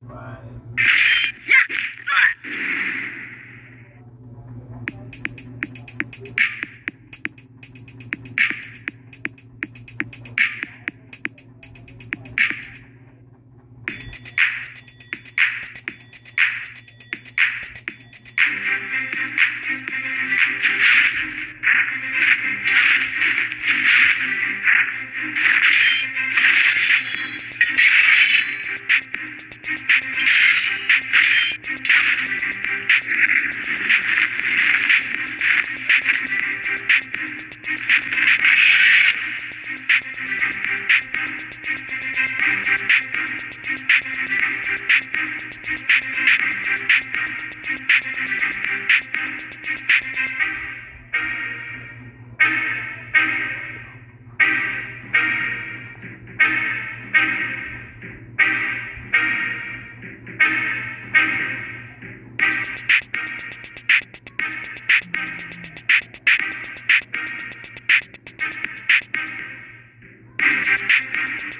Right.